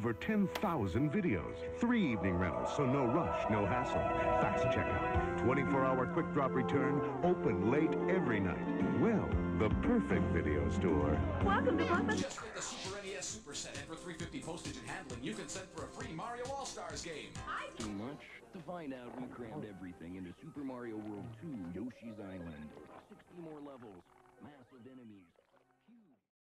Over 10,000 videos. Three evening rentals, so no rush, no hassle. Fast checkout. 24-hour quick drop return. Open late every night. Well, the perfect video store. Welcome to Papa. Just get the Super NES Super Set, and for 350 postage and handling, you can send for a free Mario All-Stars game. Too much? To find out, we crammed everything into Super Mario World 2 Yoshi's Island. 60 more levels, massive enemies,